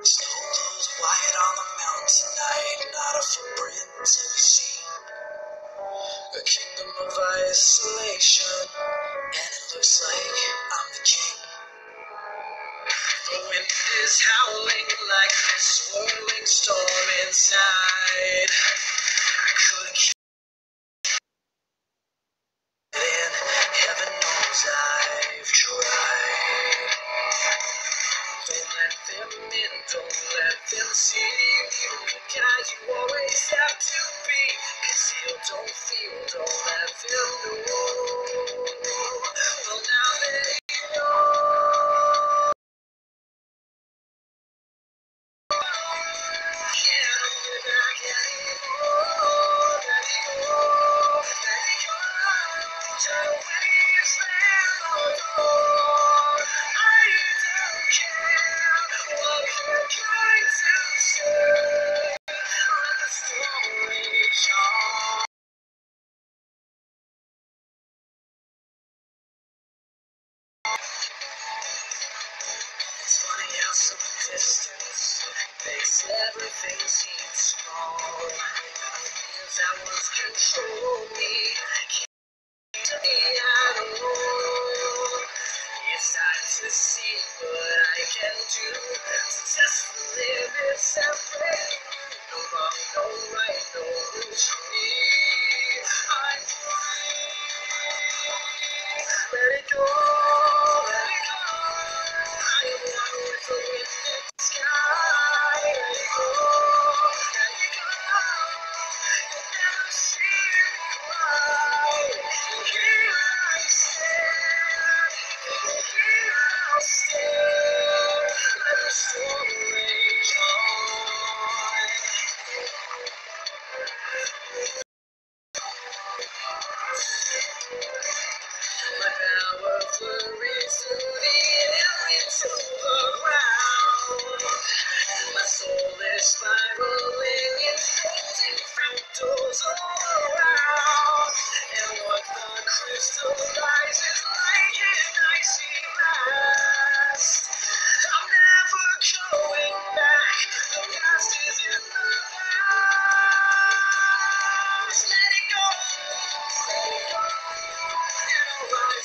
on the mountain tonight, not a footprint to be seen. A kingdom of isolation, and it looks like I'm the king. The wind is howling like this swirling storm inside. Them you. Guy you always have to be. Cause you don't feel, don't let them know. Some distance makes everything seem small. The fears that once controlled me can't. It's time to see what I can do to it separate. No